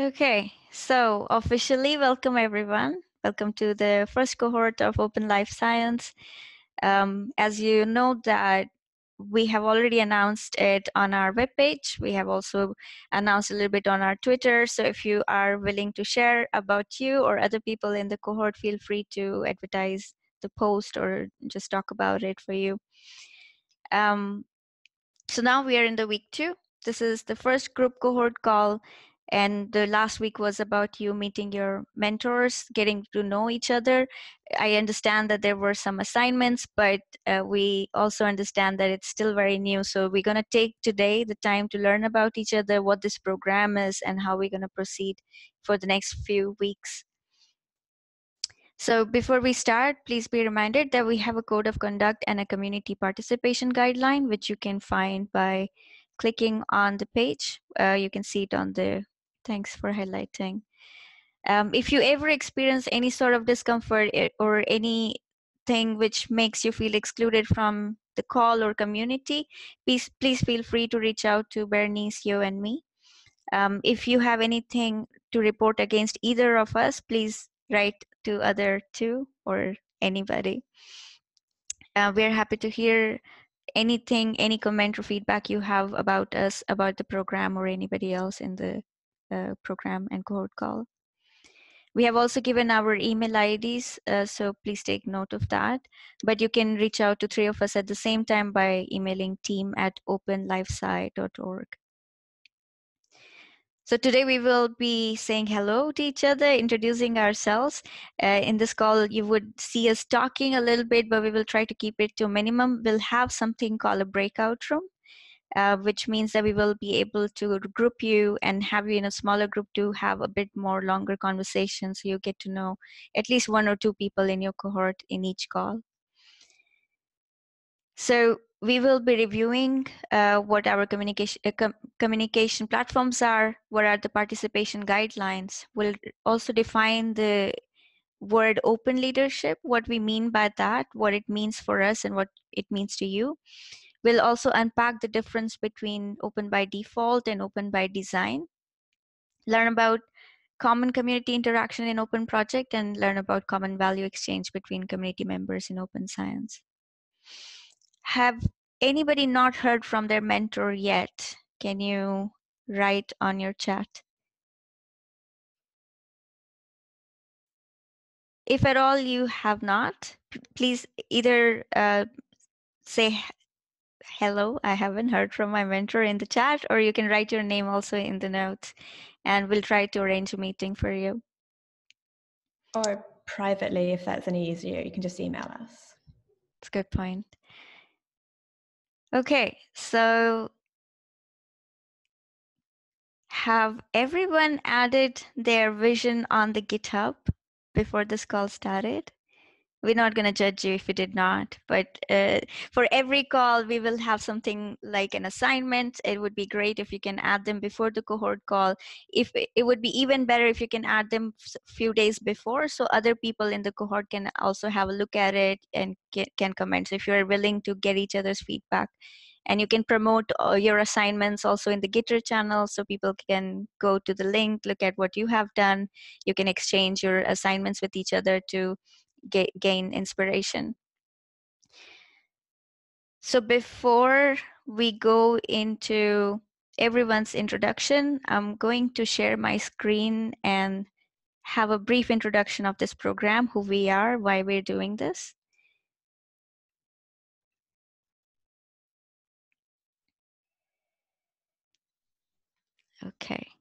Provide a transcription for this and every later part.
Okay, so officially welcome everyone. Welcome to the first cohort of Open Life Science. Um, as you know that we have already announced it on our webpage. We have also announced a little bit on our Twitter. So if you are willing to share about you or other people in the cohort, feel free to advertise the post or just talk about it for you. Um, so now we are in the week two. This is the first group cohort call and the last week was about you meeting your mentors getting to know each other. I understand that there were some assignments but uh, we also understand that it's still very new. So we're going to take today the time to learn about each other what this program is and how we're going to proceed for the next few weeks. So before we start, please be reminded that we have a code of conduct and a community participation guideline, which you can find by clicking on the page. Uh, you can see it on the Thanks for highlighting. Um, if you ever experience any sort of discomfort eh, or anything which makes you feel excluded from the call or community, please, please feel free to reach out to Berenice, you, and me. Um, if you have anything to report against either of us, please write to other two or anybody. Uh, we're happy to hear anything, any comment or feedback you have about us, about the program, or anybody else in the uh, program and cohort call. We have also given our email IDs, uh, so please take note of that. But you can reach out to three of us at the same time by emailing team at openlifesci.org. So today we will be saying hello to each other, introducing ourselves. Uh, in this call, you would see us talking a little bit, but we will try to keep it to a minimum. We'll have something called a breakout room uh, which means that we will be able to group you and have you in a smaller group to have a bit more longer conversation so you get to know at least one or two people in your cohort in each call. So we will be reviewing uh, what our communication uh, com communication platforms are, what are the participation guidelines. We'll also define the word open leadership, what we mean by that, what it means for us and what it means to you. We'll also unpack the difference between open by default and open by design. Learn about common community interaction in open project and learn about common value exchange between community members in open science. Have anybody not heard from their mentor yet? Can you write on your chat? If at all you have not, please either uh, say hello, I haven't heard from my mentor in the chat, or you can write your name also in the notes and we'll try to arrange a meeting for you. Or privately, if that's any easier, you can just email us. That's a good point. Okay, so have everyone added their vision on the GitHub before this call started? We're not going to judge you if you did not but uh, for every call we will have something like an assignment. It would be great if you can add them before the cohort call. If it would be even better if you can add them a few days before so other people in the cohort can also have a look at it and can comment. So if you're willing to get each other's feedback and you can promote uh, your assignments also in the gitter channel so people can go to the link look at what you have done. You can exchange your assignments with each other to gain inspiration. So before we go into everyone's introduction, I'm going to share my screen and have a brief introduction of this program, who we are, why we're doing this. Okay.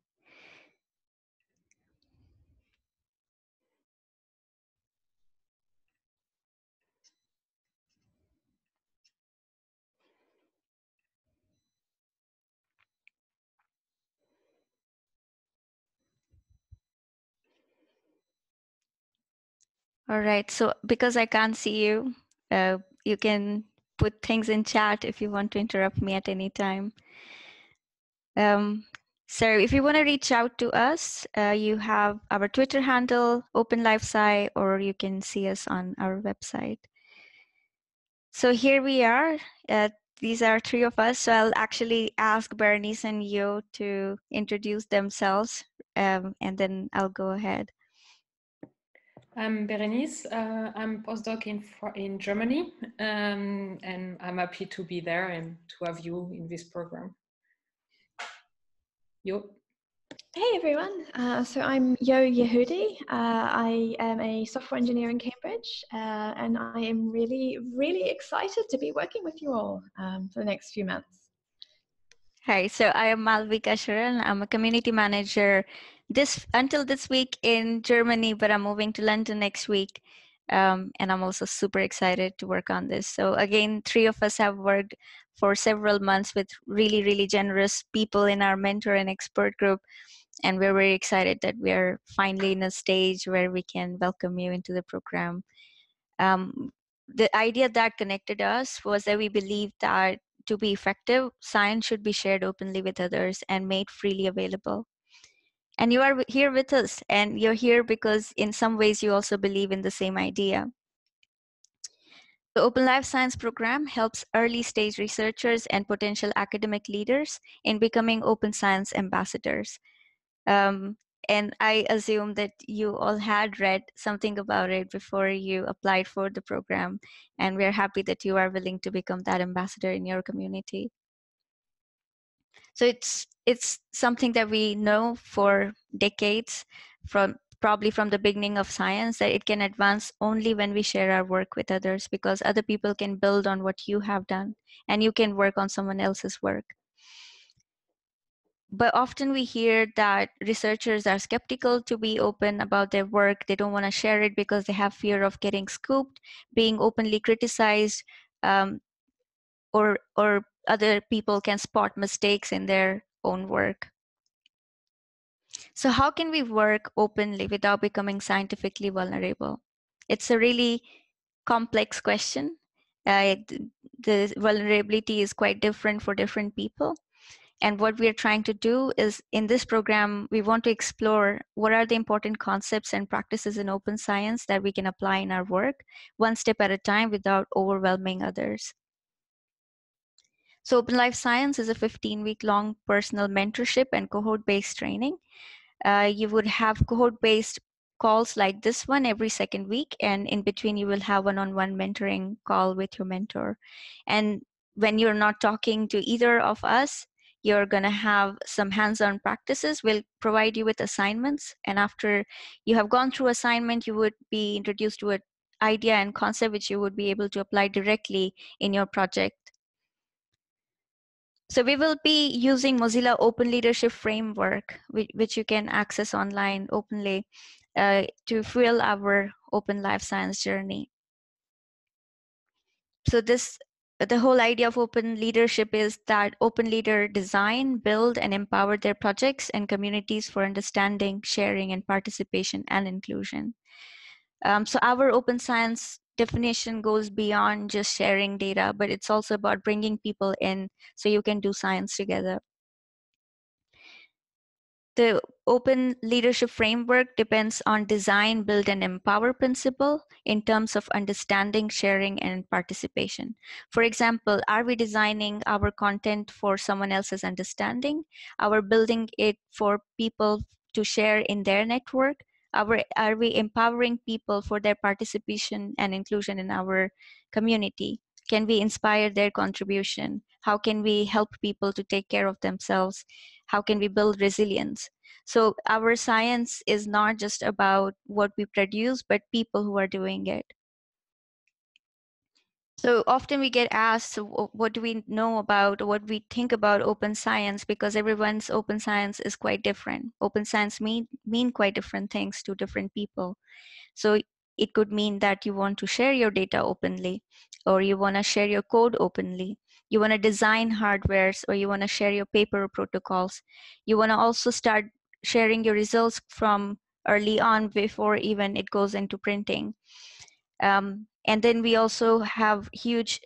All right. So because I can't see you, uh, you can put things in chat if you want to interrupt me at any time. Um, so if you want to reach out to us, uh, you have our Twitter handle, Open OpenLifeSci, or you can see us on our website. So here we are. Uh, these are three of us. So I'll actually ask Berenice and Yo to introduce themselves um, and then I'll go ahead. I'm Berenice. Uh, I'm postdoc in in Germany, um, and I'm happy to be there and to have you in this program. Yo. Hey everyone, uh, so I'm Yo Yehudi. Uh, I am a software engineer in Cambridge, uh, and I am really, really excited to be working with you all um, for the next few months. Hi, so I am Malvika Sharan. I'm a community manager this until this week in Germany, but I'm moving to London next week. Um, and I'm also super excited to work on this. So again, three of us have worked for several months with really, really generous people in our mentor and expert group. And we're very excited that we're finally in a stage where we can welcome you into the program. Um, the idea that connected us was that we believe that to be effective, science should be shared openly with others and made freely available. And you are here with us, and you're here because in some ways you also believe in the same idea. The Open Life Science program helps early stage researchers and potential academic leaders in becoming open science ambassadors. Um, and I assume that you all had read something about it before you applied for the program, and we're happy that you are willing to become that ambassador in your community. So it's it's something that we know for decades from probably from the beginning of science that it can advance only when we share our work with others because other people can build on what you have done and you can work on someone else's work but often we hear that researchers are skeptical to be open about their work. They don't want to share it because they have fear of getting scooped, being openly criticized, um, or or other people can spot mistakes in their own work. So how can we work openly without becoming scientifically vulnerable? It's a really complex question. Uh, the vulnerability is quite different for different people and what we are trying to do is in this program, we want to explore what are the important concepts and practices in open science that we can apply in our work, one step at a time without overwhelming others. So Open Life Science is a 15 week long personal mentorship and cohort based training. Uh, you would have cohort based calls like this one every second week and in between you will have one-on-one mentoring call with your mentor and when you're not talking to either of us you're going to have some hands-on practices we'll provide you with assignments and after you have gone through assignment you would be introduced to an idea and concept which you would be able to apply directly in your project so we will be using mozilla open leadership framework which, which you can access online openly uh, to fuel our open life science journey so this the whole idea of open leadership is that open leader design, build, and empower their projects and communities for understanding, sharing, and participation and inclusion. Um, so our open science definition goes beyond just sharing data, but it's also about bringing people in so you can do science together. The open leadership framework depends on design, build, and empower principle in terms of understanding, sharing, and participation. For example, are we designing our content for someone else's understanding? Are we building it for people to share in their network? Are we, are we empowering people for their participation and inclusion in our community? Can we inspire their contribution? How can we help people to take care of themselves? how can we build resilience so our science is not just about what we produce but people who are doing it so often we get asked what do we know about what we think about open science? because everyone's open science is quite different. Open science mean mean quite different things to different people. So it could mean that you want to share your data openly or you want to share your code openly. You want to design hardwares or you want to share your paper protocols. You want to also start sharing your results from early on before even it goes into printing. Um, and then we also have huge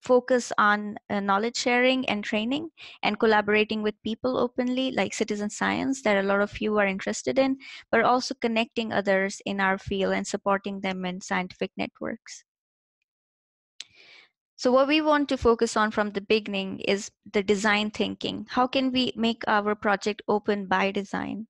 focus on uh, knowledge sharing and training and collaborating with people openly like citizen science that a lot of you are interested in but also connecting others in our field and supporting them in scientific networks so what we want to focus on from the beginning is the design thinking. How can we make our project open by design?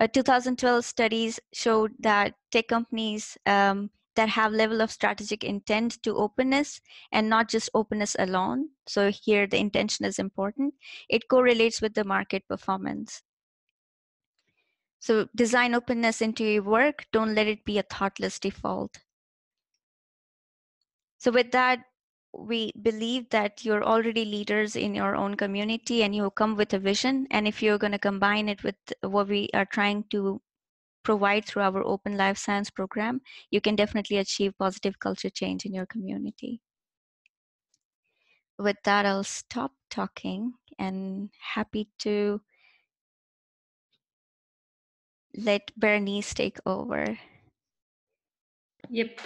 uh, 2012 studies showed that tech companies um, that have level of strategic intent to openness and not just openness alone. So here the intention is important. It correlates with the market performance. So design openness into your work. Don't let it be a thoughtless default. So with that we believe that you're already leaders in your own community and you come with a vision. And if you're going to combine it with what we are trying to provide through our open life science program you can definitely achieve positive culture change in your community. With that i'll stop talking and happy to let berenice take over. Yep.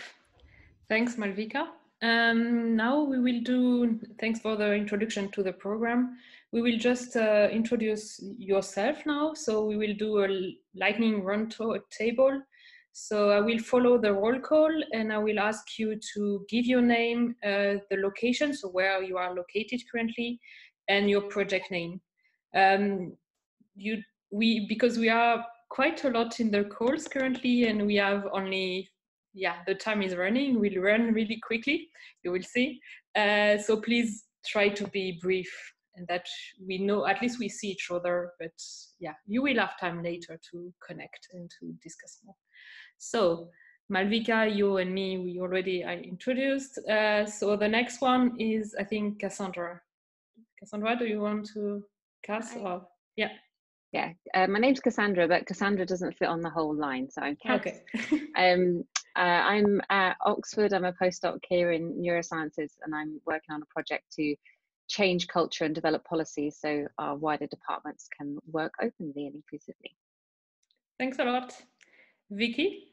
Thanks malvika. Um, now we will do, thanks for the introduction to the program. We will just uh, introduce yourself now. So we will do a lightning round table. So I will follow the roll call and I will ask you to give your name, uh, the location, so where you are located currently, and your project name. Um, you, we, because we are quite a lot in the calls currently and we have only yeah, the time is running. We'll run really quickly. You will see. Uh, so please try to be brief and that we know, at least we see each other, but yeah, you will have time later to connect and to discuss more. So Malvika, you and me, we already I introduced. Uh, so the next one is, I think, Cassandra. Cassandra, do you want to cast? Or, yeah. Yeah, uh, my name's Cassandra, but Cassandra doesn't fit on the whole line, so I'm Cass. Okay. um, uh, I'm at Oxford. I'm a postdoc here in neurosciences, and I'm working on a project to change culture and develop policy so our wider departments can work openly and inclusively. Thanks a lot. Vicky?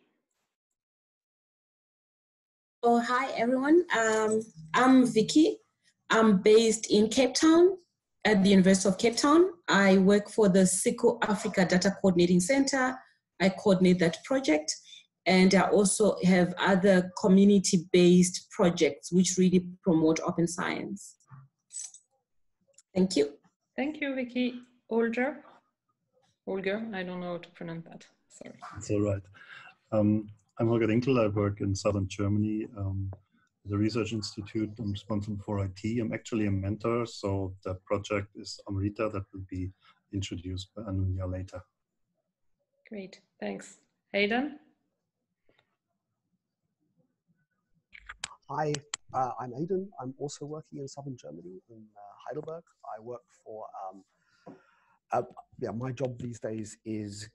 Oh, hi everyone. Um, I'm Vicky. I'm based in Cape Town at the University of Cape Town. I work for the SICO Africa Data Coordinating Center. I coordinate that project. And I also have other community-based projects which really promote open science. Thank you. Thank you, Vicky. Olger? Olger, I don't know how to pronounce that. Sorry. It's all right. Um, I'm Holger Dinkel. I work in southern Germany um, at a research institute. I'm responsible for IT. I'm actually a mentor, so the project is Amrita that will be introduced by Ananya later. Great, thanks. Hayden? Hi, uh, I'm Aidan. I'm also working in southern Germany in uh, Heidelberg. I work for, um, uh, yeah, my job these days is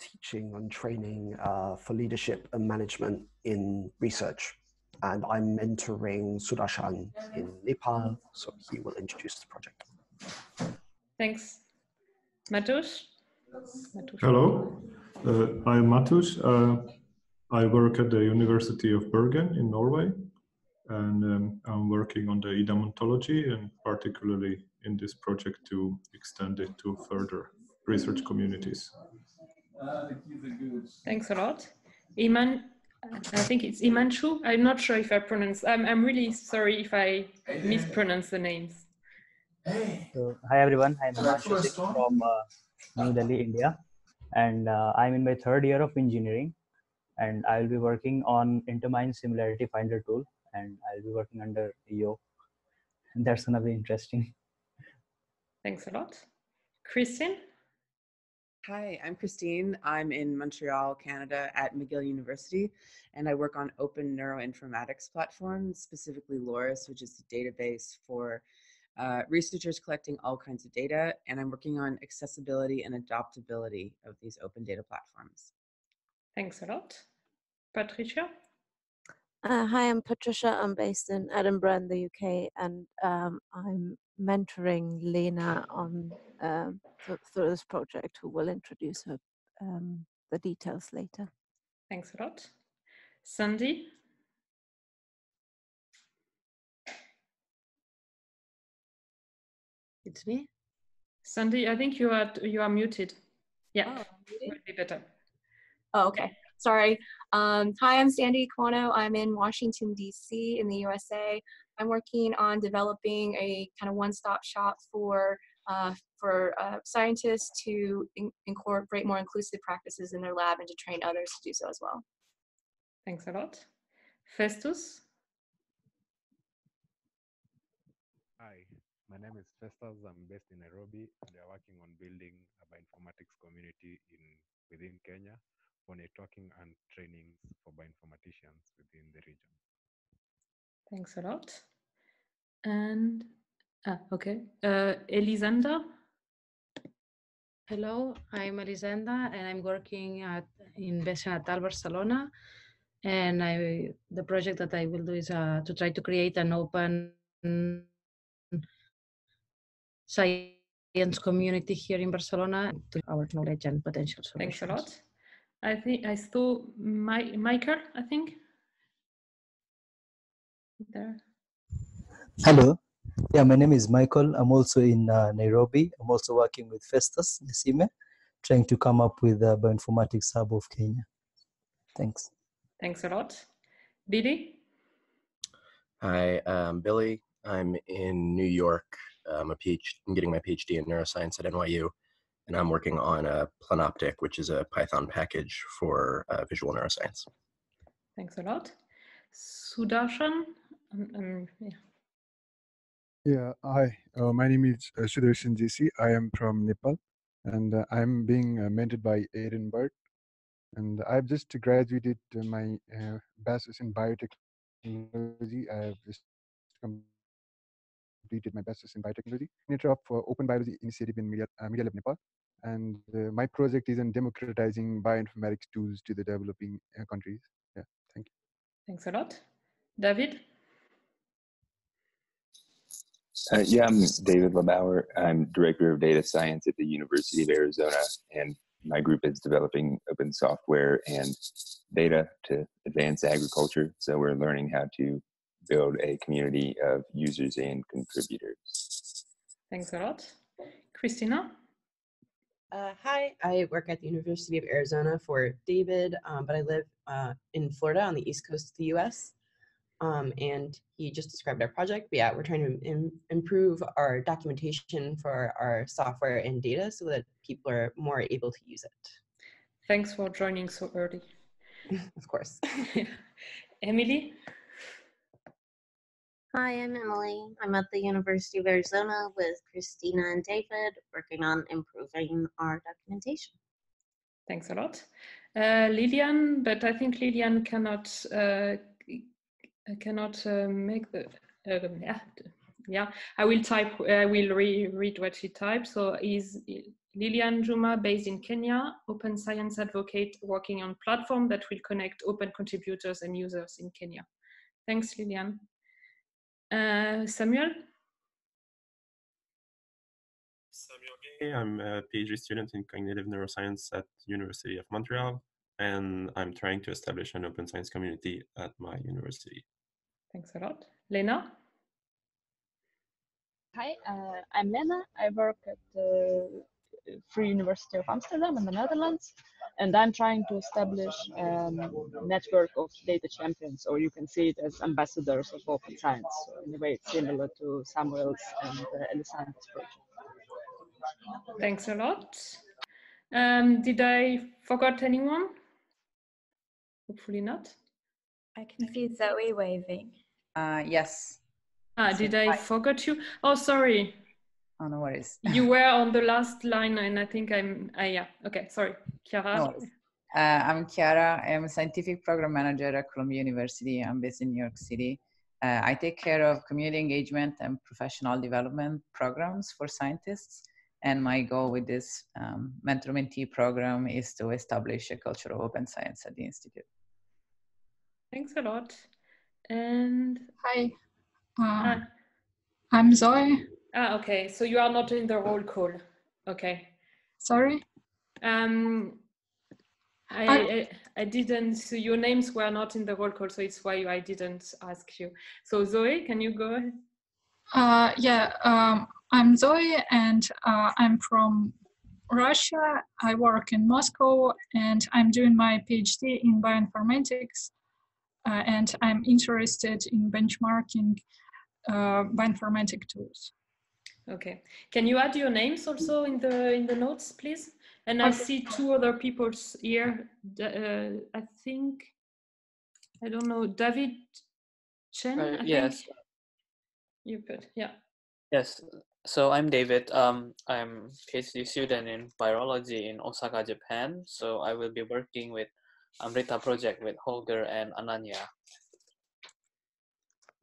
teaching and training uh, for leadership and management in research. And I'm mentoring Sudarshan in Nepal, so he will introduce the project. Thanks. Matúš? Hello, uh, I'm Matúš. Uh, I work at the University of Bergen in Norway and um, I'm working on the EDAM ontology and particularly in this project to extend it to further research communities. Thanks a lot. Iman, I think it's Imanchu. I'm not sure if I pronounce, I'm, I'm really sorry if I mispronounce the names. So, hi everyone, I'm Imanshu from uh, New Delhi, India. And uh, I'm in my third year of engineering and I'll be working on InterMine Similarity Finder tool and I'll be working under Yo. And that's gonna be interesting. Thanks a lot. Christine? Hi, I'm Christine. I'm in Montreal, Canada at McGill University, and I work on open neuroinformatics platforms, specifically LORIS, which is a database for uh, researchers collecting all kinds of data, and I'm working on accessibility and adoptability of these open data platforms. Thanks a lot. Patricia? Uh, hi, I'm Patricia. I'm based in Edinburgh in the UK, and um, I'm mentoring Lena on um, th- through this project, who will introduce her um, the details later. Thanks a lot. Sandy? It's me. Sandy, I think you are you are muted. Yeah, oh, would be better. Oh, okay. Sorry. Um, hi, I'm Sandy Quano. I'm in Washington, D.C. in the USA. I'm working on developing a kind of one-stop shop for uh, for uh, scientists to in incorporate more inclusive practices in their lab and to train others to do so as well. Thanks a lot. Festus? Hi, my name is Festus. I'm based in Nairobi and we are working on building a bioinformatics community in within Kenya for networking and trainings for bioinformaticians within the region. Thanks a lot. And, ah, okay, uh, Elisanda? Hello, I'm Elisenda and I'm working at in Besa Natal, Barcelona. And I, the project that I will do is uh, to try to create an open science community here in Barcelona to our knowledge and potential solutions. Thanks a lot. I think I saw My, Michael, I think. There. Hello. Yeah, my name is Michael. I'm also in uh, Nairobi. I'm also working with Festus Nyasimi, trying to come up with the bioinformatics hub of Kenya. Thanks. Thanks a lot. Billy? Hi, I'm Billy. I'm in New York. I'm a PhD, I'm getting my PhD in neuroscience at NYU, and I'm working on a Plenoptic, which is a Python package for uh, visual neuroscience. Thanks a lot. Sudarshan? Um, um, yeah. Yeah, hi. Uh, my name is uh, Sudarshan JC. I am from Nepal, and uh, I'm being uh, mentored by Aidan Budd. And I've just graduated uh, my uh, bachelor's in biotechnology. I have just completed my bachelor's in biotechnology. Coordinator of uh, Open Biology Initiative in Media, uh, Media Lab Nepal. And uh, my project is on democratizing bioinformatics tools to the developing uh, countries. Yeah, thank you. Thanks a lot. David? Uh, yeah, I'm David LeBauer. I'm Director of Data Science at the University of Arizona, and my group is developing open software and data to advance agriculture. So we're learning how to build a community of users and contributors. Thanks a lot. Christina? Uh, hi, I work at the University of Arizona for David, um, but I live uh, in Florida on the east coast of the US. Um, and he just described our project. But yeah, we're trying to Im improve our documentation for our software and data so that people are more able to use it. Thanks for joining so early. of course. Emily? Hi, I'm Emily. I'm at the University of Arizona with Christina and David, working on improving our documentation. Thanks a lot. Uh, Lilian, but I think Lilian cannot uh, cannot uh, make the um, yeah yeah. I will type. I will re read what she typed. So is Lilian Juma, based in Kenya, open science advocate working on platform that will connect open contributors and users in Kenya. Thanks, Lilian. Uh, Samuel? Samuel Guay. I'm a PhD student in cognitive neuroscience at University of Montreal, and I'm trying to establish an open science community at my university. Thanks a lot. Lena? Hi, uh, I'm Lena. I work at the Free University of Amsterdam in the Netherlands, and I'm trying to establish a um, network of data champions, or you can see it as ambassadors of open science. So in a way, it's similar to Samuel's and uh, Elisande's project. Thanks a lot. Um, did I forgot anyone? Hopefully not. I can see Zoe waving. Uh, yes. Ah, did I I- forgot you? Oh, sorry. Oh, no worries. You were on the last line, and I think I'm. Ah, yeah. Okay. Sorry, Chiara. No. Uh, I'm Chiara. I'm a scientific program manager at Columbia University. I'm based in New York City. Uh, I take care of community engagement and professional development programs for scientists. And my goal with this um, mentor mentee program is to establish a culture of open science at the Institute. Thanks a lot. And Hi, uh, I'm Zoe. Ah, okay. So you are not in the roll call. Okay. Sorry? Um, I, I- I I didn't. So your names were not in the roll call, so it's why I didn't ask you. So Zoe, can you go ahead? Uh, yeah, um, I'm Zoe and uh, I'm from Russia. I work in Moscow and I'm doing my PhD in bioinformatics. Uh, and I'm interested in benchmarking uh, bioinformatic tools. Okay. Can you add your names also in the in the notes, please? And I see two other people's here. Uh, I think I don't know David Chen. Uh, yes. Think. You could, yeah. Yes. So I'm David. Um, I'm PhD student in virology in Osaka, Japan. So I will be working with Amrita project with Holger and Ananya.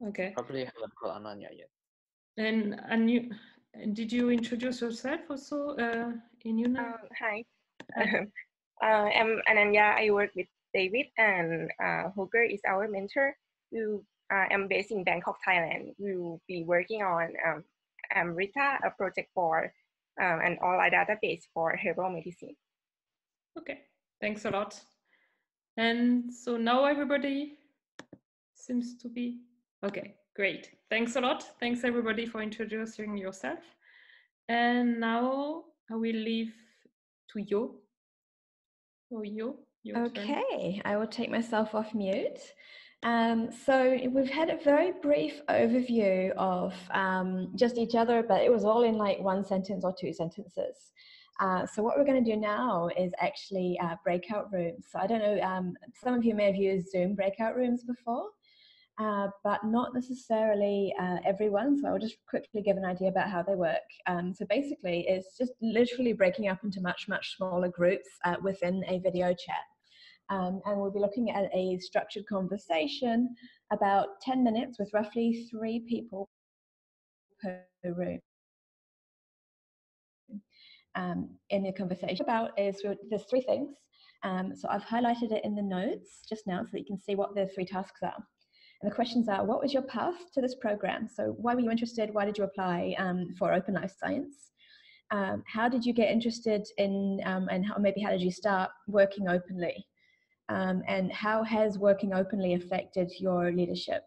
Okay. Probably haven't called Ananya yet. And and you did you introduce yourself also uh, in Ananya? Uh, hi, uh, I'm Ananya. I work with David and uh, Holger is our mentor. We uh, am based in Bangkok, Thailand. We will be working on um, Amrita, a project for um, an online database for herbal medicine. Okay, thanks a lot. And so now everybody seems to be okay. Great. Thanks a lot. Thanks everybody for introducing yourself. And now I will leave to you. Oh, Yo. Okay, I will take myself off mute. Um, so we've had a very brief overview of um, just each other, but it was all in like one sentence or two sentences. Uh, so what we're going to do now is actually uh, breakout rooms. So I don't know, um, some of you may have used Zoom breakout rooms before uh, but not necessarily uh, everyone. So I'll just quickly give an idea about how they work. Um, so basically, it's just literally breaking up into much, much smaller groups uh, within a video chat. Um, and we'll be looking at a structured conversation about 10 minutes with roughly three people per room. Um, in the conversation about is there's three things. Um, so I've highlighted it in the notes just now so that you can see what the three tasks are. And the questions are, what was your path to this program? So why were you interested? Why did you apply um, for Open Life Science? Um, how did you get interested in, um, and how, maybe how did you start working openly? Um, and how has working openly affected your leadership?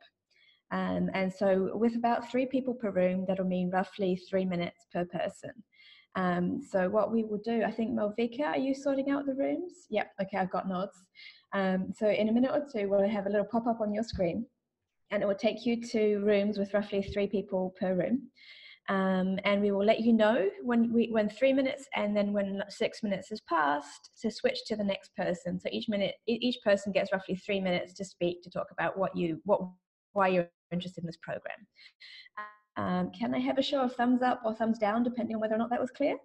Um, and so with about three people per room, that'll mean roughly three minutes per person. Um, so what we will do, I think Malvika, are you sorting out the rooms? Yep, okay, I've got nods. Um, so in a minute or two, we'll have a little pop up on your screen and it will take you to rooms with roughly three people per room. Um, and we will let you know when we when three minutes and then when six minutes has passed to switch to the next person. So each minute, each person gets roughly three minutes to speak to talk about what you what why you're interested in this program. Um, can I have a show of thumbs up or thumbs down, depending on whether or not that was clear?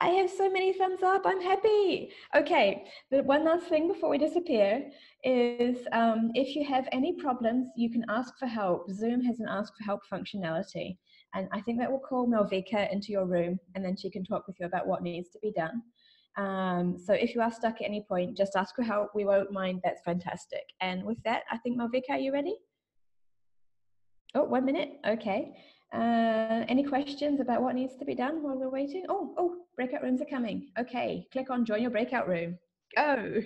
I have so many thumbs up. I'm happy. Okay, the one last thing before we disappear is um, if you have any problems, you can ask for help. Zoom has an ask for help functionality. And I think that will call Malvika into your room and then she can talk with you about what needs to be done. Um, so if you are stuck at any point, just ask for help. We won't mind. That's fantastic. And with that, I think Malvika, are you ready? Oh, one minute. Okay. Uh, any questions about what needs to be done while we're waiting? Oh, oh, breakout rooms are coming. Okay, click on join your breakout room. Go.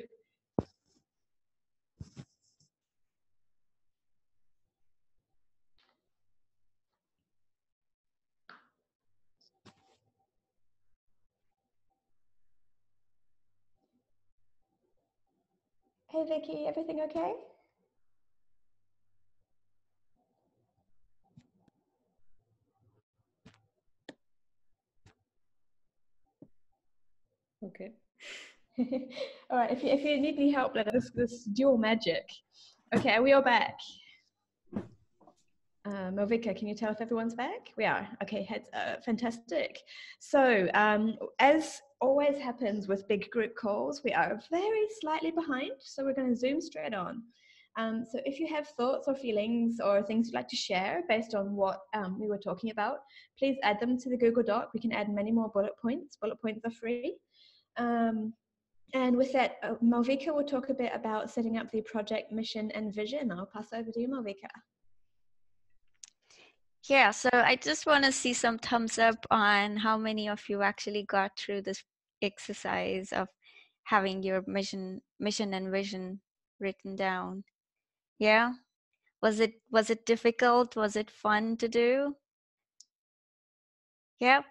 Hey Vicky, everything okay? Okay. all right. If you, if you need any help, let us this dual magic. Okay, we are back. Uh, Malvika, can you tell if everyone's back? We are. Okay, heads, uh, fantastic. So, um, as always happens with big group calls, we are very slightly behind, so we're going to zoom straight on. Um, so, if you have thoughts or feelings or things you'd like to share based on what um, we were talking about, please add them to the Google Doc. We can add many more bullet points. Bullet points are free. Um, and with that, uh, Malvika will talk a bit about setting up the project mission and vision. I'll pass over to you, Malvika. Yeah, so I just want to see some thumbs up on how many of you actually got through this exercise of having your mission mission and vision written down. Yeah? Was it was it difficult? Was it fun to do? Yeah.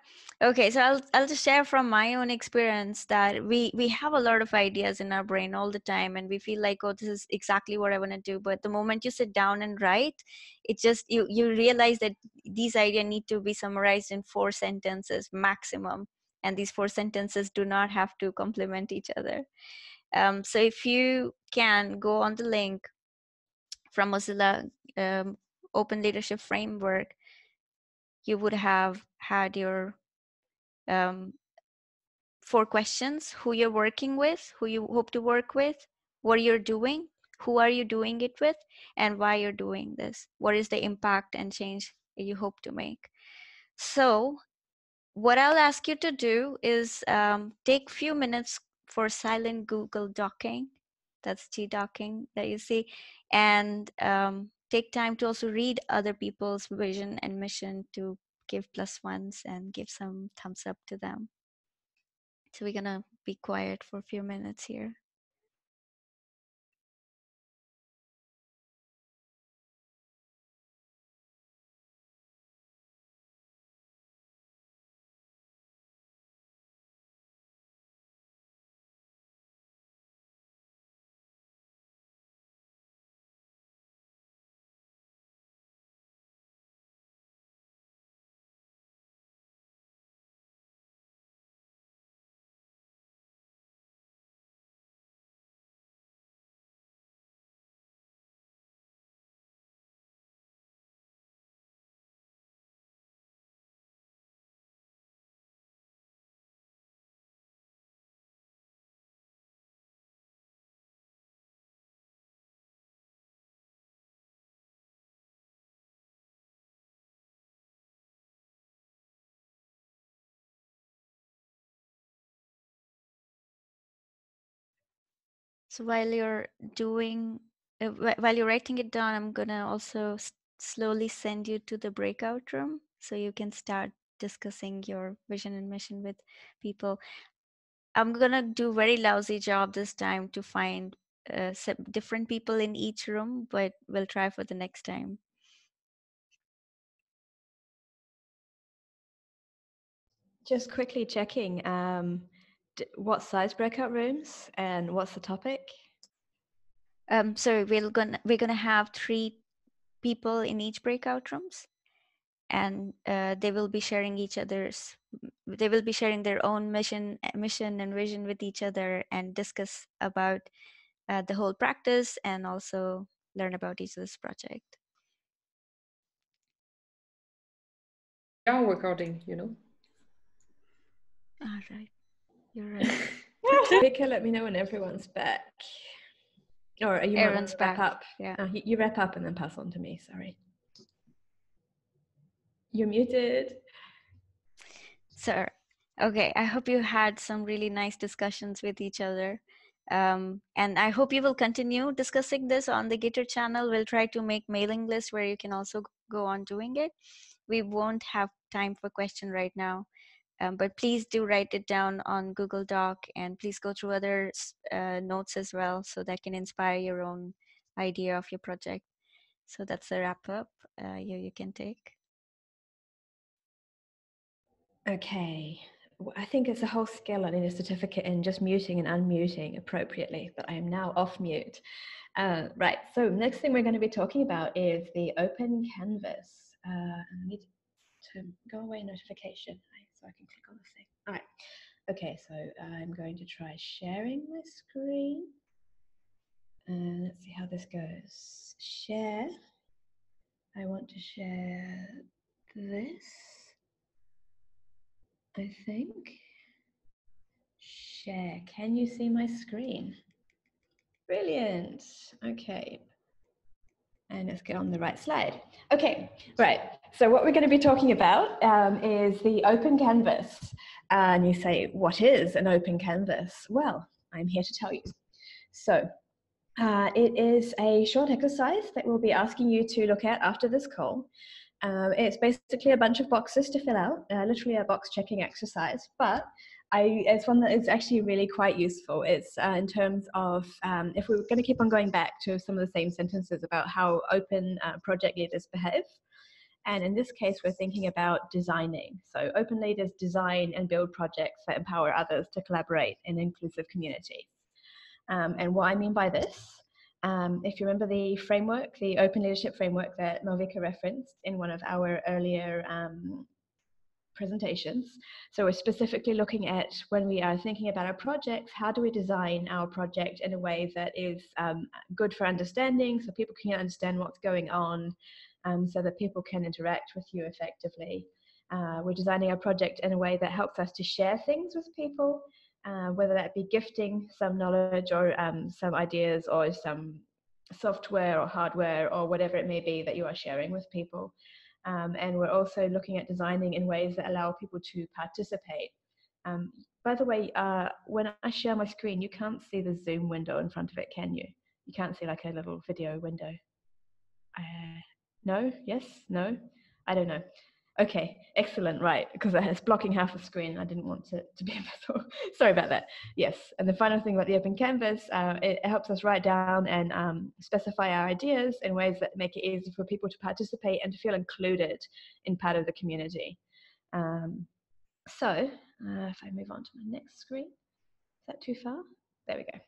Okay. So I'll I'll just share from my own experience that we we have a lot of ideas in our brain all the time, and we feel like, oh, this is exactly what I want to do. But the moment you sit down and write, it just you you realize that these ideas need to be summarized in four sentences maximum, and these four sentences do not have to complement each other. Um, so if you can go on the link from Mozilla um, Open Leadership Framework you would have had your um, four questions who you're working with, who you hope to work with, what you're doing, who are you doing it with, and why you're doing this. What is the impact and change you hope to make? So, what I'll ask you to do is um, take a few minutes for silent Google docking. That's G docking that you see, and um, take time to also read other people's vision and mission to give plus ones and give some thumbs up to them. So we're gonna be quiet for a few minutes here. So while you're doing, uh, while you're writing it down, I'm gonna also slowly send you to the breakout room so you can start discussing your vision and mission with people. I'm gonna do very lousy job this time to find uh, different people in each room, but we'll try for the next time. Just quickly checking. Um, what size breakout rooms and what's the topic? Um, so we're gonna we're gonna have three people in each breakout rooms, and uh, they will be sharing each other's. They will be sharing their own mission, mission and vision with each other, and discuss about uh, the whole practice, and also learn about each other's project. Yeah, recording, you know. All right. You're right. Vika, let me know when everyone's back. Or are you everyone's wrap back. up? Yeah. Oh, you, you wrap up and then pass on to me. Sorry. You're muted. So, okay. I hope you had some really nice discussions with each other. Um, and I hope you will continue discussing this on the Gitter channel. We'll try to make mailing lists where you can also go on doing it. We won't have time for question right now. Um, but please do write it down on Google Doc and please go through other uh, notes as well so that can inspire your own idea of your project. So that's the wrap up uh, you, you can take. Okay. I think it's a whole skill I need a certificate in just muting and unmuting appropriately, but I am now off mute. Uh, right, so next thing we're going to be talking about is the open canvas. Uh, I need to go away notification so I can click on the thing. All right. Okay, so I'm going to try sharing my screen. And let's see how this goes. Share. I want to share this, I think. Share. Can you see my screen? Brilliant. Okay, and let's get on the right slide. Okay, right. So what we're going to be talking about um, is the open canvas. And you say, what is an open canvas? Well, I'm here to tell you. So uh, it is a short exercise that we'll be asking you to look at after this call. Um, it's basically a bunch of boxes to fill out, uh, literally a box checking exercise, but I, it's one that is actually really quite useful. It's uh, in terms of um, if we are going to keep on going back to some of the same sentences about how open uh, project leaders behave. And in this case, we're thinking about designing. So open leaders design and build projects that empower others to collaborate in inclusive communities. Um, and what I mean by this, um, if you remember the framework, the open leadership framework that Malvika referenced in one of our earlier um, presentations. So we're specifically looking at when we are thinking about our projects, how do we design our project in a way that is um, good for understanding so people can understand what's going on um, so that people can interact with you effectively. Uh, we're designing our project in a way that helps us to share things with people, uh, whether that be gifting some knowledge or um, some ideas or some software or hardware or whatever it may be that you are sharing with people. Um, and we're also looking at designing in ways that allow people to participate. Um, by the way, uh, when I share my screen, you can't see the Zoom window in front of it, can you? You can't see like a little video window. Uh, no? Yes? No? I don't know. Okay, excellent, right, because it's blocking half the screen. I didn't want to, to be able Sorry about that. Yes, and the final thing about the Open Canvas, uh, it helps us write down and um, specify our ideas in ways that make it easy for people to participate and to feel included in part of the community. Um, so, uh, if I move on to my next screen, is that too far? There we go.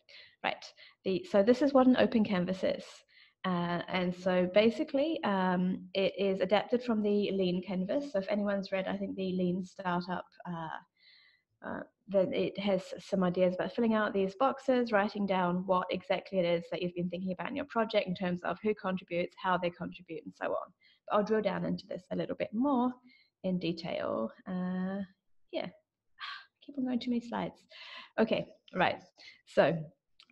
Right, the, so this is what an Open Canvas is. Uh, and so basically, um, it is adapted from the Lean canvas. So if anyone's read, I think the Lean Startup, uh, uh, then it has some ideas about filling out these boxes, writing down what exactly it is that you've been thinking about in your project in terms of who contributes, how they contribute, and so on. But I'll drill down into this a little bit more in detail. Uh, yeah, keep on going too many slides. Okay, right. So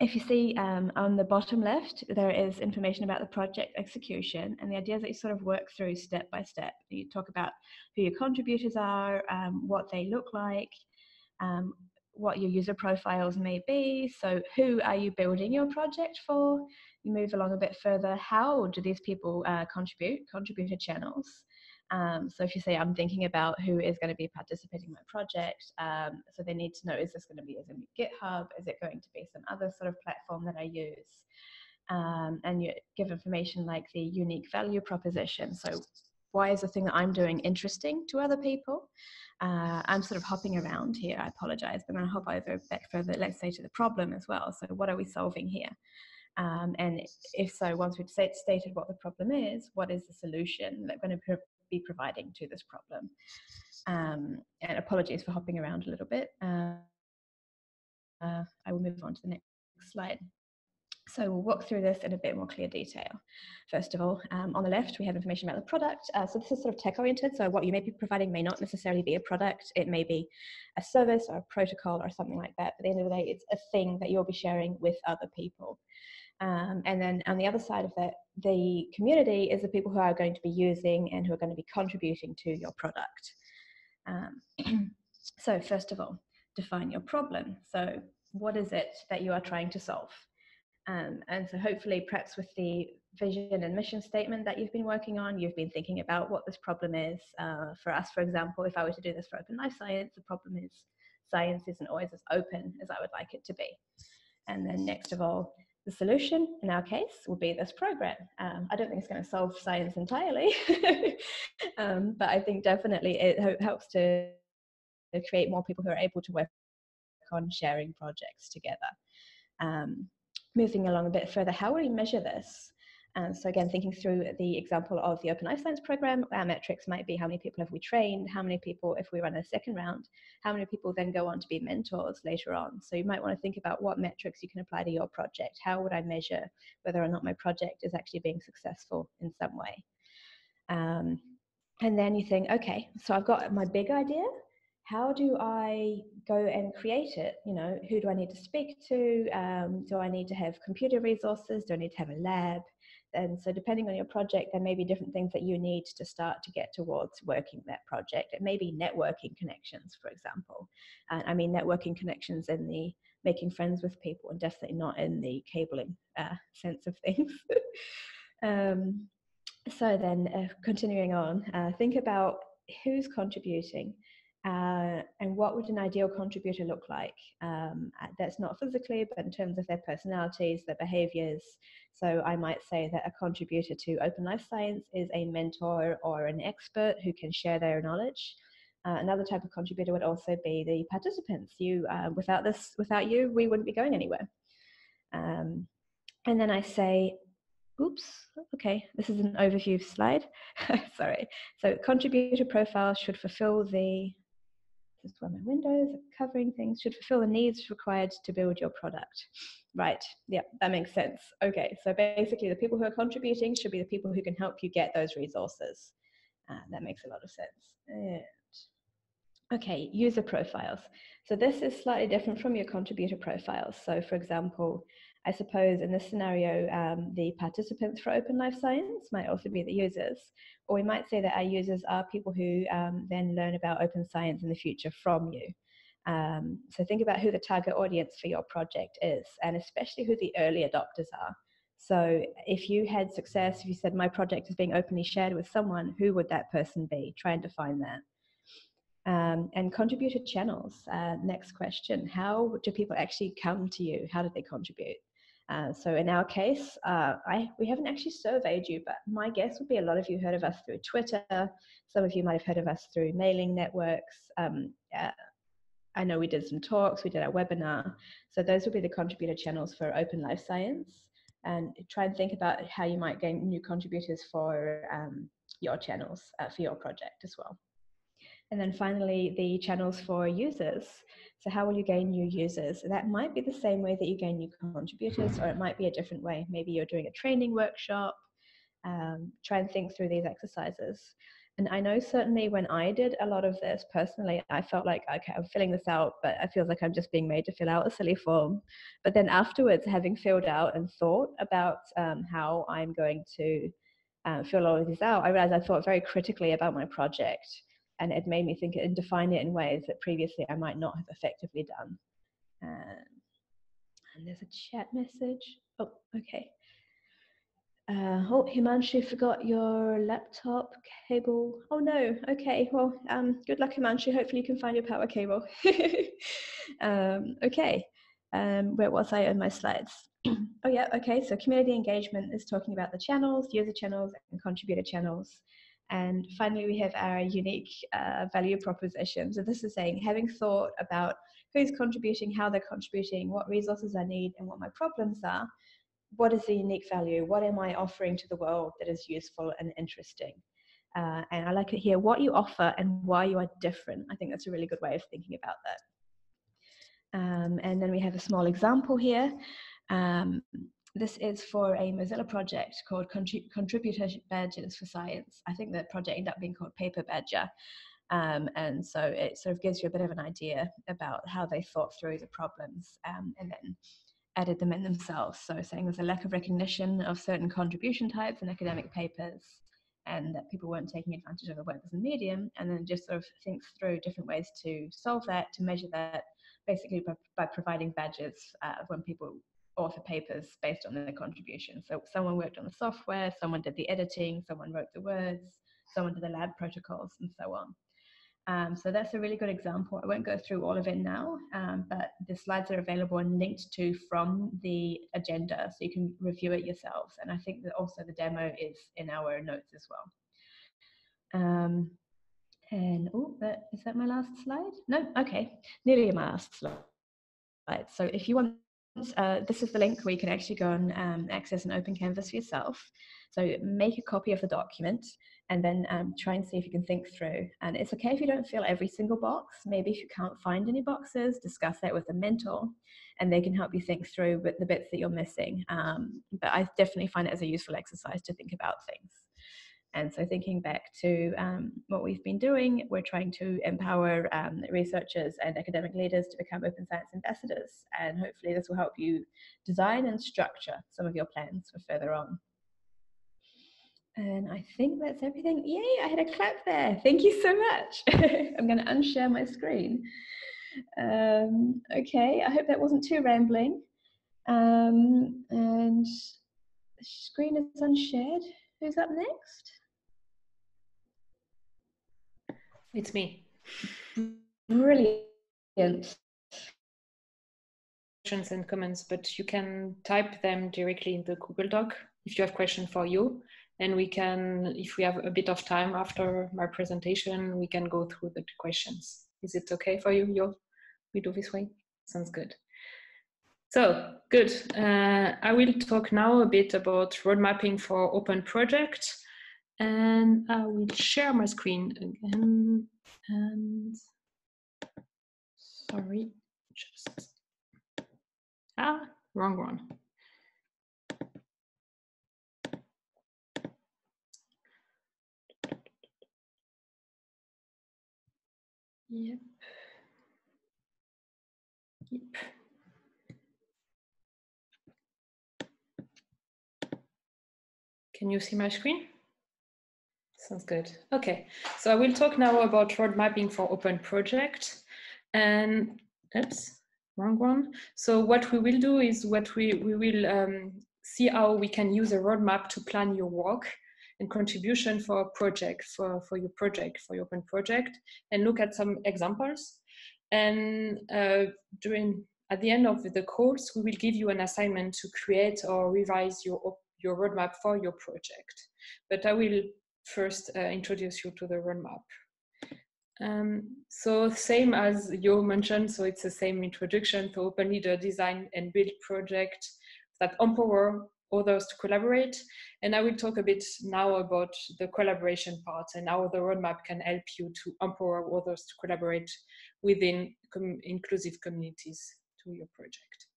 if you see um, on the bottom left, there is information about the project execution and the ideas that you sort of work through step by step. You talk about who your contributors are, um, what they look like, um, what your user profiles may be. So who are you building your project for? You move along a bit further. How do these people uh, contribute? Contributor channels. Um, so if you say, I'm thinking about who is going to be participating in my project, um, so they need to know, is this going to be as in GitHub? Is it going to be some other sort of platform that I use? Um, and you give information like the unique value proposition. So why is the thing that I'm doing interesting to other people? Uh, I'm sort of hopping around here. I apologize, but I'm to hop over back further, let's say to the problem as well. So what are we solving here? Um, and if so, once we've stated what the problem is, what is the solution that going to be providing to this problem. Um, and apologies for hopping around a little bit. Uh, uh, I will move on to the next slide. So we'll walk through this in a bit more clear detail. First of all, um, on the left, we have information about the product. Uh, so this is sort of tech oriented. So what you may be providing may not necessarily be a product. It may be a service or a protocol or something like that. But at the end of the day, it's a thing that you'll be sharing with other people. Um, and then on the other side of that, the community is the people who are going to be using and who are going to be contributing to your product. Um, so first of all, define your problem. So what is it that you are trying to solve? Um, and so hopefully perhaps with the vision and mission statement that you've been working on, you've been thinking about what this problem is. Uh, for us, for example, if I were to do this for Open Life Science, the problem is science isn't always as open as I would like it to be. And then next of all, the solution in our case will be this program. Um, I don't think it's going to solve science entirely, um, but I think definitely it helps to create more people who are able to work on sharing projects together. Um, moving along a bit further, how will we measure this? And so again, thinking through the example of the Open Life Science program, our metrics might be how many people have we trained, how many people, if we run a second round, how many people then go on to be mentors later on. So you might want to think about what metrics you can apply to your project. How would I measure whether or not my project is actually being successful in some way? Um, and then you think, okay, so I've got my big idea. How do I go and create it? You know, who do I need to speak to? Um, do I need to have computer resources? Do I need to have a lab? And so depending on your project, there may be different things that you need to start to get towards working that project. It may be networking connections, for example. And I mean networking connections in the making friends with people and definitely not in the cabling uh, sense of things. um, so then uh, continuing on, uh, think about who's contributing Uh, and what would an ideal contributor look like? Um, that's not physically, but in terms of their personalities, their behaviors. So I might say that a contributor to Open Life Science is a mentor or an expert who can share their knowledge. Uh, another type of contributor would also be the participants. You, uh, without this, without you, we wouldn't be going anywhere. Um, and then I say, oops, okay, this is an overview slide. Sorry. So contributor profile should fulfill the, is where my windows are covering things, should fulfill the needs required to build your product. Right, yeah, that makes sense. Okay, so basically the people who are contributing should be the people who can help you get those resources. Uh, that makes a lot of sense. And, okay, user profiles. So this is slightly different from your contributor profiles. So for example, I suppose in this scenario, um, the participants for Open Life Science might also be the users, or we might say that our users are people who um, then learn about open science in the future from you. Um, so think about who the target audience for your project is, and especially who the early adopters are. So if you had success, if you said my project is being openly shared with someone, who would that person be? Try and define that. Um, and contributor channels. Uh, next question: How do people actually come to you? How do they contribute? Uh, so in our case, uh, I, we haven't actually surveyed you, but my guess would be a lot of you heard of us through Twitter. Some of you might have heard of us through mailing networks. Um, uh, I know we did some talks, we did our webinar. So those would be the contributor channels for Open Life Science. And try and think about how you might gain new contributors for um, your channels uh, for your project as well. And then finally, the channels for users. So how will you gain new users? That might be the same way that you gain new contributors, or it might be a different way. Maybe you're doing a training workshop. Um, try and think through these exercises. And I know certainly when I did a lot of this personally, I felt like, okay, I'm filling this out, but I feel like I'm just being made to fill out a silly form. But then afterwards, having filled out and thought about um, how I'm going to uh, fill all of these out, I realized I thought very critically about my project and it made me think and define it in ways that previously I might not have effectively done. Um, and there's a chat message. Oh, okay. Uh, oh, Himanshu forgot your laptop cable. Oh no. Okay. Well, um, good luck, Himanshu. Hopefully, you can find your power cable. um, okay. Um, where was I on my slides? oh yeah. Okay. So community engagement is talking about the channels, user channels, and contributor channels. And finally, we have our unique uh, value proposition. So this is saying, having thought about who's contributing, how they're contributing, what resources I need, and what my problems are, what is the unique value? What am I offering to the world that is useful and interesting? Uh, and I like it here, what you offer and why you are different. I think that's a really good way of thinking about that. Um, and then we have a small example here. Um, this is for a Mozilla project called Contrib Contributor Badges for Science. I think the project ended up being called Paper Badger. Um, and so it sort of gives you a bit of an idea about how they thought through the problems um, and then added them in themselves. So saying there's a lack of recognition of certain contribution types in academic papers and that people weren't taking advantage of the web as a medium and then just sort of think through different ways to solve that, to measure that basically by, by providing badges uh, when people author papers based on their contribution. So someone worked on the software, someone did the editing, someone wrote the words, someone did the lab protocols, and so on. Um, so that's a really good example. I won't go through all of it now, um, but the slides are available and linked to from the agenda, so you can review it yourselves. And I think that also the demo is in our notes as well. Um, and oh, is that my last slide? No, okay, nearly my last slide. So if you want uh, this is the link where you can actually go and um, access an open canvas for yourself. So make a copy of the document and then um, try and see if you can think through. And it's okay if you don't fill every single box. Maybe if you can't find any boxes, discuss that with a mentor and they can help you think through the bits that you're missing. Um, but I definitely find it as a useful exercise to think about things. And so, thinking back to um, what we've been doing, we're trying to empower um, researchers and academic leaders to become open science ambassadors. And hopefully, this will help you design and structure some of your plans for further on. And I think that's everything. Yay, I had a clap there. Thank you so much. I'm going to unshare my screen. Um, okay, I hope that wasn't too rambling. Um, and the screen is unshared. Who's up next? It's me. Brilliant. Questions and comments, but you can type them directly in the Google Doc if you have questions for you. And we can, if we have a bit of time after my presentation, we can go through the questions. Is it okay for you, Yo? We do this way? Sounds good. So good. Uh, I will talk now a bit about road mapping for open project, and I will share my screen again. And sorry, just ah, wrong one. Yep. Yep. Can you see my screen? Sounds good. Okay, so I will talk now about road mapping for open project. And oops, wrong one. So what we will do is what we, we will um, see how we can use a roadmap to plan your work and contribution for a project, for, for your project, for your open project, and look at some examples. And uh, during at the end of the course, we will give you an assignment to create or revise your your roadmap for your project. But I will first uh, introduce you to the roadmap. Um, so same as you mentioned, so it's the same introduction to open leader design and build project that empower others to collaborate. And I will talk a bit now about the collaboration part and how the roadmap can help you to empower others to collaborate within com inclusive communities to your project.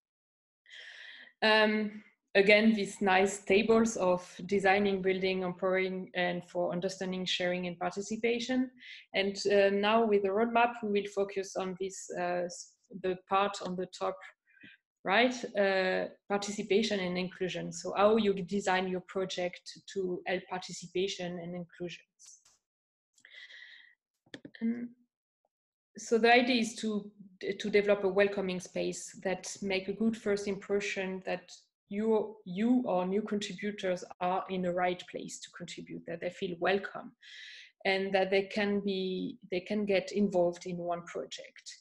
Um, again, these nice tables of designing, building, empowering, and for understanding, sharing, and participation. And uh, now with the roadmap, we will focus on this, uh, the part on the top right? Uh, participation and inclusion. So how you design your project to help participation and inclusions. And so the idea is to to develop a welcoming space that make a good first impression that you you or new contributors are in the right place to contribute that they feel welcome and that they can be they can get involved in one project.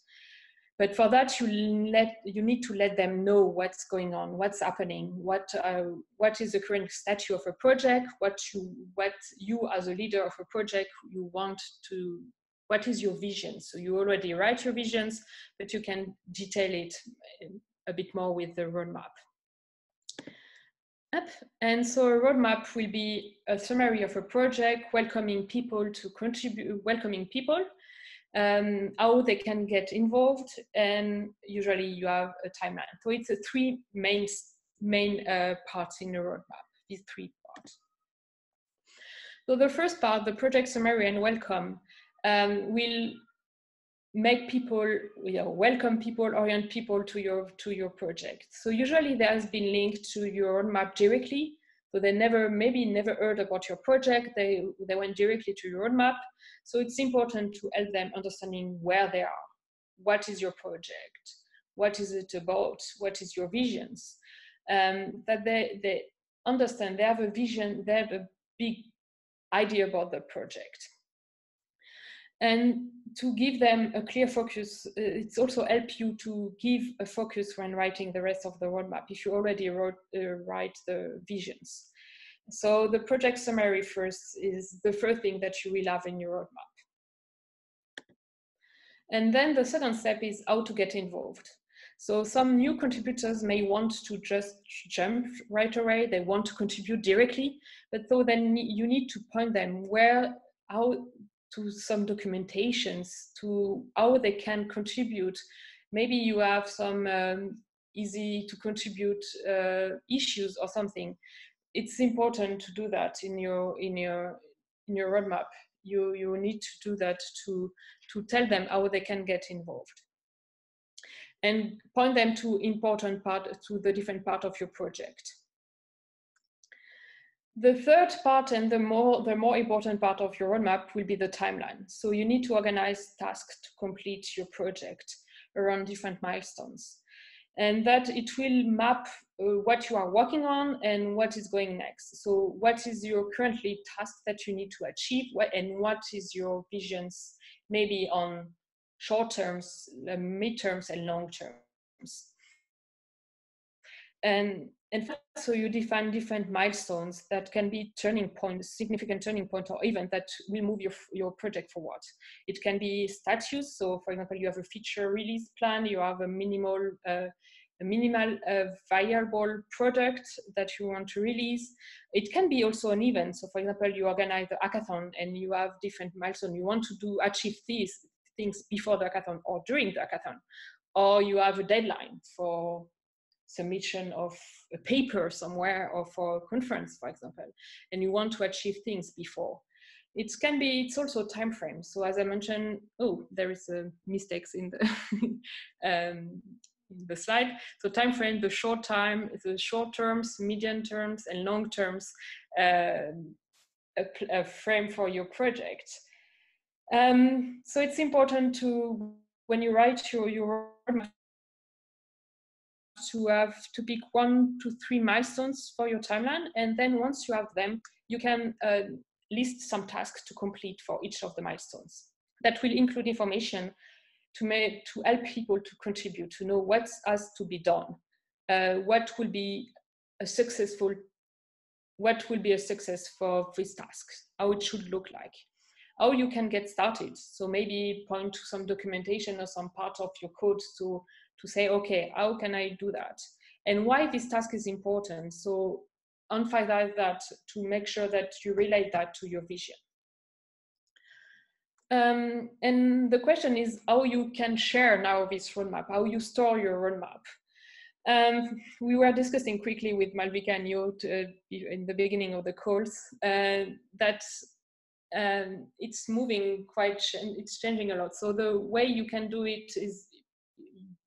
But for that you let you need to let them know what's going on what's happening what uh, what is the current status of a project what you what you as a leader of a project you want to what is your vision? So you already write your visions but you can detail it a bit more with the roadmap and so a roadmap will be a summary of a project welcoming people to contribute welcoming people um, how they can get involved, and usually you have a timeline. So it's a three main main uh, parts in the roadmap. These three parts. So the first part, the project summary and welcome, um, will make people you know, welcome people orient people to your to your project so usually there has been linked to your roadmap directly so they never, maybe never heard about your project. They, they went directly to your roadmap. So it's important to help them understanding where they are. What is your project? What is it about? What is your visions? Um, that they, they understand, they have a vision, they have a big idea about the project and to give them a clear focus, uh, it's also help you to give a focus when writing the rest of the roadmap if you already wrote, uh, write the visions. So the project summary first is the first thing that you will have in your roadmap. And then the second step is how to get involved. So some new contributors may want to just jump right away. They want to contribute directly, but so then you need to point them where, how to some documentations to how they can contribute. Maybe you have some um, easy to contribute uh, issues or something. It's important to do that in your in your in your roadmap. You you need to do that to to tell them how they can get involved and point them to important part to the different part of your project. The third part and the more, the more important part of your roadmap will be the timeline. So you need to organize tasks to complete your project around different milestones. And that it will map uh, what you are working on and what is going next. So what is your currently task that you need to achieve and what is your visions maybe on short terms, uh, mid terms, and long terms. And, and so you define different milestones that can be turning points, significant turning point or event that will move your, your project forward. It can be status. So for example, you have a feature release plan, you have a minimal, uh, a minimal uh, viable product that you want to release. It can be also an event. So for example, you organize the hackathon and you have different milestones. You want to do achieve these things before the hackathon or during the hackathon. Or you have a deadline for submission of a paper somewhere or for a conference, for example, and you want to achieve things before. It can be, it's also time frame. So as I mentioned, oh, there is a mistakes in the, um, the slide. So time frame, the short time, the short terms, medium terms, and long terms, uh, a, a, frame for your project. Um, so it's important to, when you write your, your to have to pick one to three milestones for your timeline. And then once you have them, you can uh, list some tasks to complete for each of the milestones. That will include information to, make, to help people to contribute, to know what has to be done, uh, what will be a successful, what will be a success for this task, how it should look like, how you can get started. So maybe point to some documentation or some part of your code to to say, okay, how can I do that? And why this task is important. So emphasize that to make sure that you relate that to your vision. Um, and the question is how you can share now this roadmap, how you store your roadmap. Um, we were discussing quickly with Malvika and you uh, in the beginning of the calls uh, that um, it's moving quite, it's changing a lot. So the way you can do it is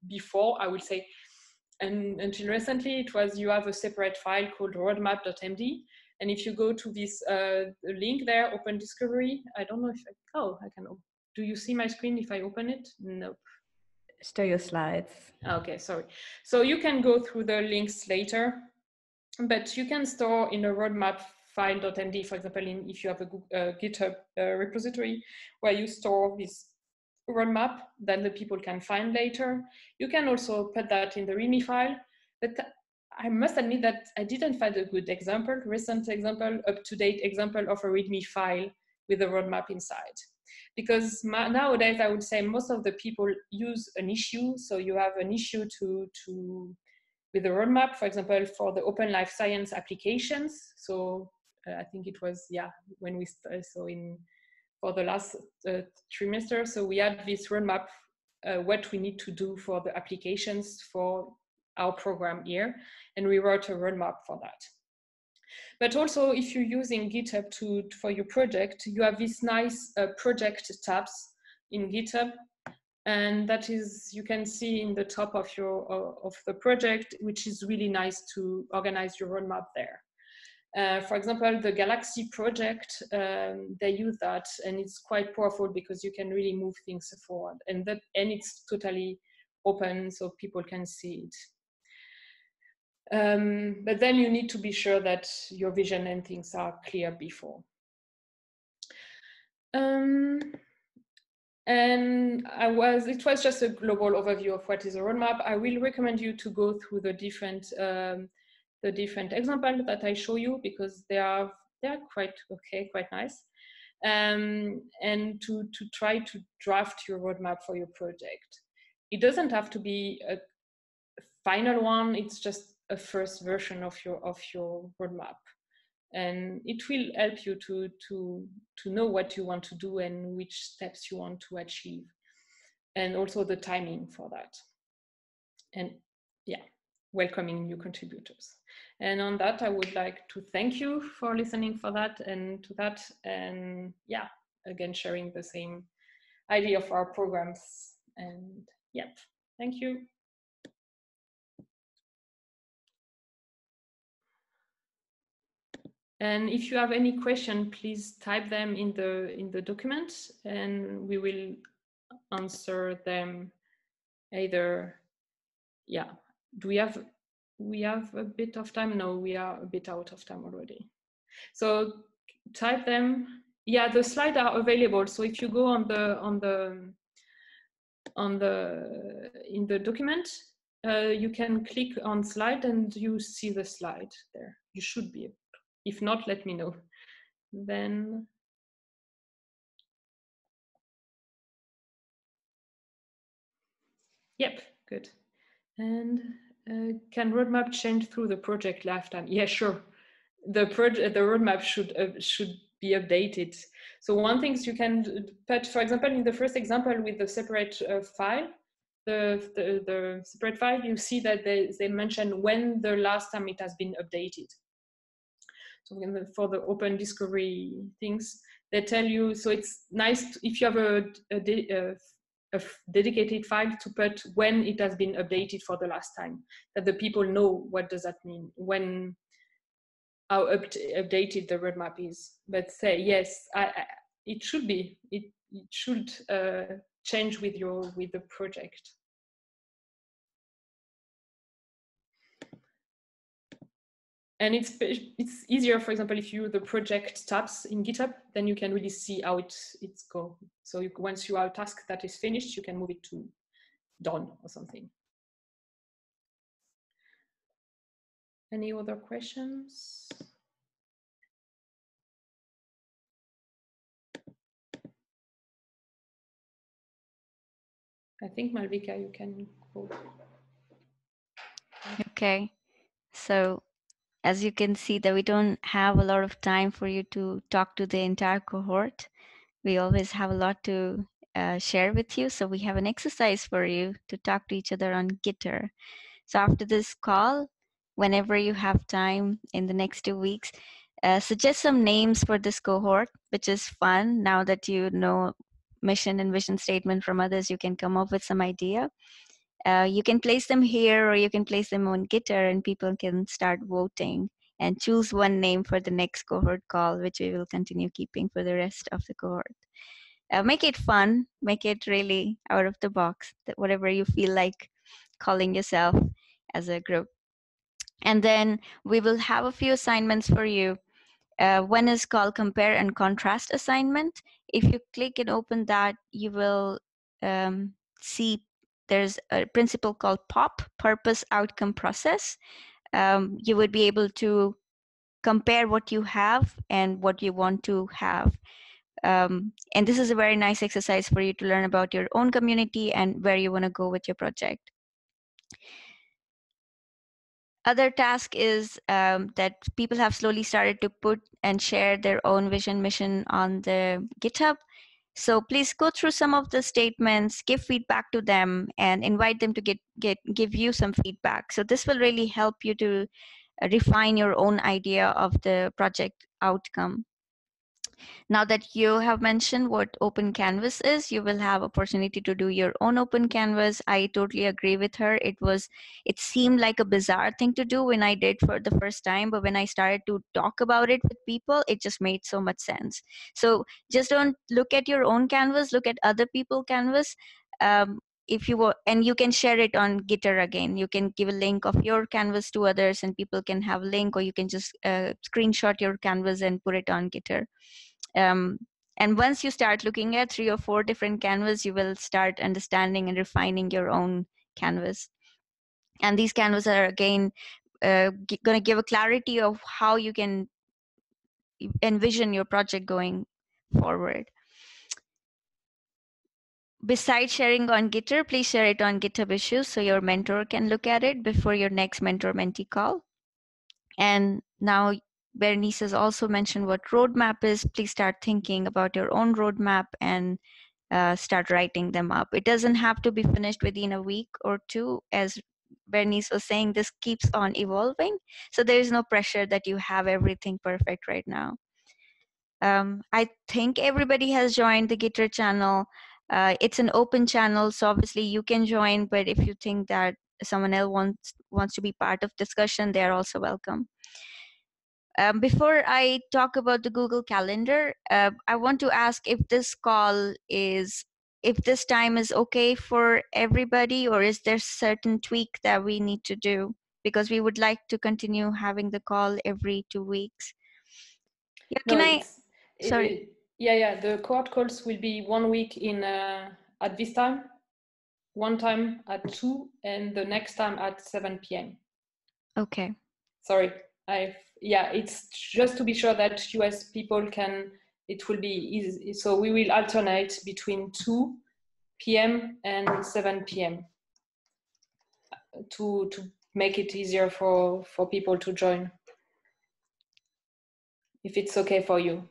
before, I would say, and until recently, it was you have a separate file called roadmap.md. And if you go to this uh, link there, Open Discovery, I don't know if I, oh, I can, do you see my screen if I open it? Nope. Show your slides. Okay, sorry. So you can go through the links later, but you can store in a roadmap file.md, for example, in, if you have a, a GitHub uh, repository where you store this roadmap that the people can find later. You can also put that in the README file, but I must admit that I didn't find a good example, recent example, up-to-date example of a README file with a roadmap inside. Because nowadays, I would say most of the people use an issue. So you have an issue to, to with a roadmap, for example, for the open life science applications. So uh, I think it was, yeah, when we, started, so in for the last uh, trimester. So we had this roadmap, uh, what we need to do for the applications for our program here, and we wrote a roadmap for that. But also, if you're using GitHub to, for your project, you have these nice uh, project tabs in GitHub, and that is you can see in the top of your of the project, which is really nice to organize your roadmap there. Uh, for example, the Galaxy project, um, they use that and it's quite powerful because you can really move things forward and that and it's totally open so people can see it. Um, but then you need to be sure that your vision and things are clear before. Um, and I was, it was just a global overview of what is a roadmap. I will recommend you to go through the different um, the different examples that I show you because they are they are quite okay, quite nice. Um, and to, to try to draft your roadmap for your project. It doesn't have to be a final one, it's just a first version of your of your roadmap. And it will help you to to to know what you want to do and which steps you want to achieve. And also the timing for that. And yeah, welcoming new contributors. And on that, I would like to thank you for listening for that and to that. And yeah, again, sharing the same idea of our programs. And yep, thank you. And if you have any question, please type them in the in the document and we will answer them either, yeah. Do we have we have a bit of time. No, we are a bit out of time already. So type them yeah, the slides are available. So if you go on the on the on the in the document, uh, you can click on slide and you see the slide there. You should be. If not, let me know. Then Yep, good. And uh, can roadmap change through the project lifetime? Yeah, sure. The project, the roadmap should uh, should be updated. So one thing you can put, for example, in the first example with the separate uh, file, the, the, the separate file, you see that they, they mention when the last time it has been updated. So for the open discovery things, they tell you, so it's nice if you have a, a, a a dedicated file to put when it has been updated for the last time, that the people know what does that mean, when how up updated the roadmap is. But say, yes, I, I, it should be, it, it should uh, change with your with the project. And it's it's easier for example if you the project tabs in github then you can really see how it it's go so you, once you have a task that is finished you can move it to done or something. Any other questions? I think malvika you can go. Okay. So as you can see that we don't have a lot of time for you to talk to the entire cohort. We always have a lot to uh, share with you. So we have an exercise for you to talk to each other on Gitter. So after this call, whenever you have time in the next two weeks, uh, suggest some names for this cohort, which is fun. Now that you know mission and vision statement from others, you can come up with some idea. Uh, you can place them here or you can place them on Gitter and people can start voting and choose one name for the next cohort call, which we will continue keeping for the rest of the cohort. Uh, make it fun, make it really out of the box, that whatever you feel like calling yourself as a group. And then we will have a few assignments for you. Uh, one is called compare and contrast assignment. If you click and open that, you will um, see there's a principle called POP, Purpose Outcome Process. Um, you would be able to compare what you have and what you want to have. Um, and this is a very nice exercise for you to learn about your own community and where you want to go with your project. Other task is um, that people have slowly started to put and share their own vision mission on the GitHub. So please go through some of the statements, give feedback to them, and invite them to get, get give you some feedback. So this will really help you to uh, refine your own idea of the project outcome. Now that you have mentioned what Open Canvas is, you will have opportunity to do your own Open Canvas. I totally agree with her. It was, it seemed like a bizarre thing to do when I did for the first time, but when I started to talk about it with people, it just made so much sense. So just don't look at your own canvas, look at other people canvas. Um, if you and you can share it on gitter again you can give a link of your canvas to others and people can have a link or you can just uh, screenshot your canvas and put it on gitter um, and once you start looking at three or four different canvas you will start understanding and refining your own canvas and these canvas are again uh, going to give a clarity of how you can envision your project going forward besides sharing on Gitter, please share it on GitHub issues so your mentor can look at it before your next mentor mentee call. And now Berenice has also mentioned what roadmap is. Please start thinking about your own roadmap and uh, start writing them up. It doesn't have to be finished within a week or two. As Berenice was saying, this keeps on evolving. So there is no pressure that you have everything perfect right now. Um, I think everybody has joined the Gitter channel. Uh, it's an open channel, so obviously you can join, but if you think that someone else wants, wants to be part of discussion, they're also welcome. Um, before I talk about the Google Calendar, uh, I want to ask if this call is, if this time is okay for everybody, or is there certain tweak that we need to do? Because we would like to continue having the call every two weeks. Yeah, can no, I? Sorry. It, Yeah, yeah. The cohort calls will be one week in uh, at this time, one time at two, and the next time at seven p.m. Okay. Sorry, I yeah. It's just to be sure that US people can. It will be easy. So we will alternate between two p.m. and seven p.m. to to make it easier for for people to join. If it's okay for you.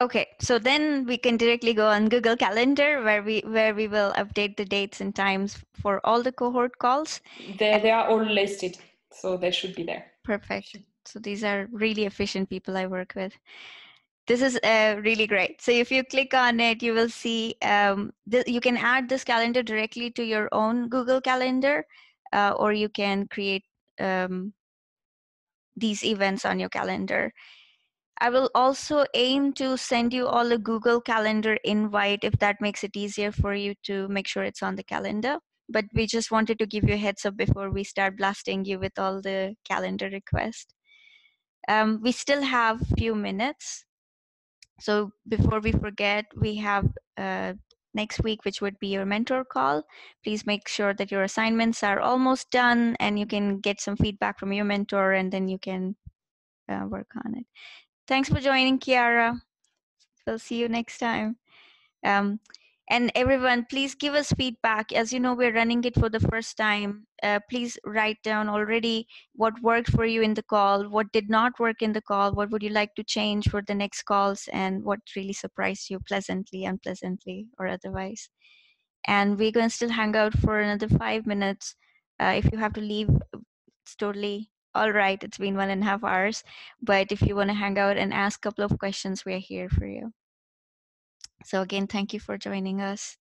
Okay, so then we can directly go on Google Calendar where we where we will update the dates and times for all the cohort calls. They they are all listed, so they should be there. Perfect. So these are really efficient people I work with. This is uh, really great. So if you click on it, you will see um, th- you can add this calendar directly to your own Google Calendar, uh, or you can create um, these events on your calendar. I will also aim to send you all a Google Calendar invite if that makes it easier for you to make sure it's on the calendar. But we just wanted to give you a heads up before we start blasting you with all the calendar requests. Um, we still have a few minutes. So before we forget, we have uh, next week, which would be your mentor call. Please make sure that your assignments are almost done and you can get some feedback from your mentor and then you can uh, work on it. Thanks for joining, Kiara. We'll see you next time. Um, and everyone, please give us feedback. As you know, we're running it for the first time. Uh, please write down already what worked for you in the call, what did not work in the call, what would you like to change for the next calls, and what really surprised you pleasantly, unpleasantly, or otherwise. And we're going to still hang out for another five minutes. Uh, if you have to leave, it's totally all right. It's been one and a half hours. But if you want to hang out and ask a couple of questions, we're here for you. So again, thank you for joining us.